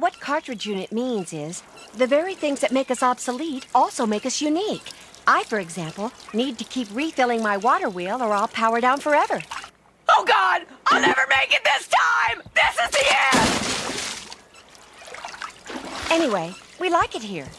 What cartridge unit means is the very things that make us obsolete also make us unique. I, for example, need to keep refilling my water wheel or I'll power down forever. Oh God! I'll never make it this time! This is the end! Anyway, we like it here.